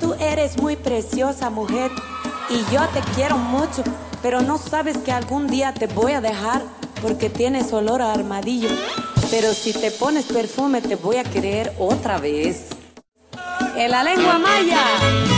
Tú eres muy preciosa mujer y yo te quiero mucho, pero no sabes que algún día te voy a dejar porque tienes olor a armadillo. Pero si te pones perfume te voy a querer otra vez. En la lengua maya.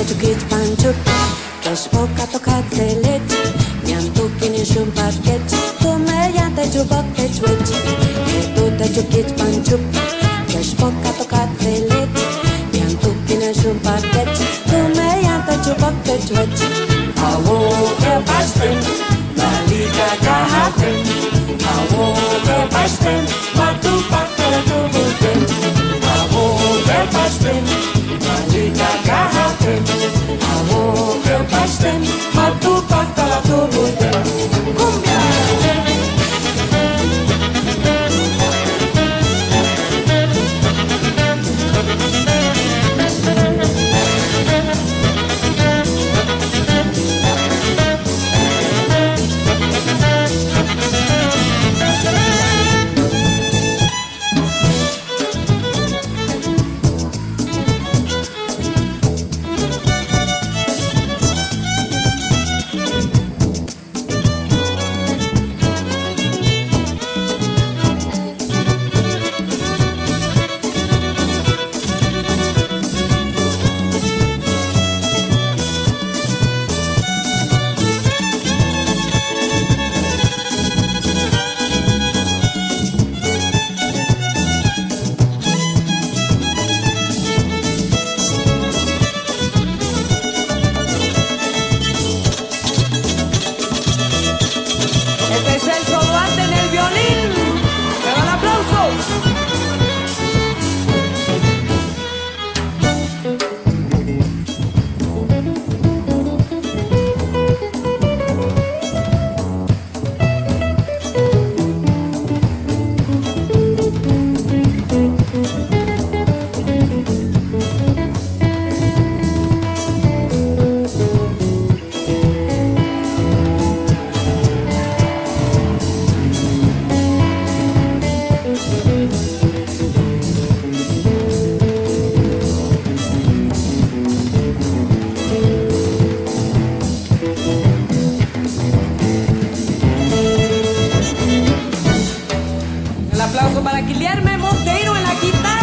Panchuk, kashpoka tokat zelet, miantukin ishun paket, tumeyan te chubak te chwech, etu te chukic panchuk, kashpoka tokat zelet, miantukin ishun paket, tumeyan te chubak te chwech. Awo ke pasten, lalika kahaten, awo ke pasten, matu pakara aplauso para Guillermo Monteiro en la guitarra.